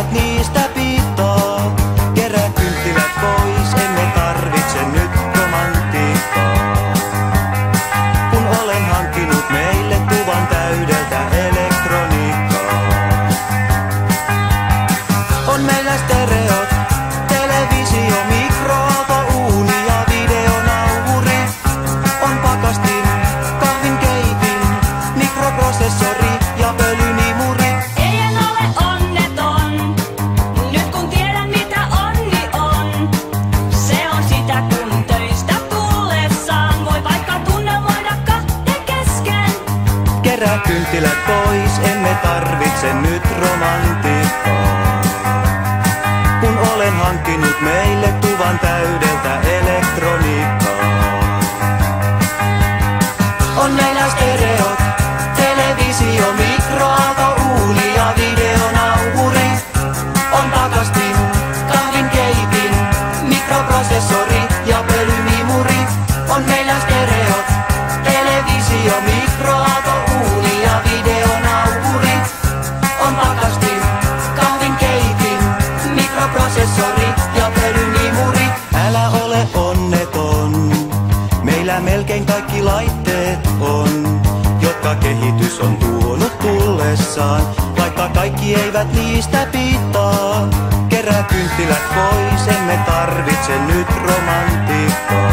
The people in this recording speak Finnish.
at least Kerää kynttilät pois, emme tarvitse nyt romantiikkaa. Kun olen hankkinut meille tuvan täydeltä elektroniikkaa. On näin stereot, televisio, melkein kaikki laitteet on, jotka kehitys on tuonut tullessaan. Vaikka kaikki eivät niistä piittaa, kerää kynttilät pois, emme tarvitse nyt romantiikkaa.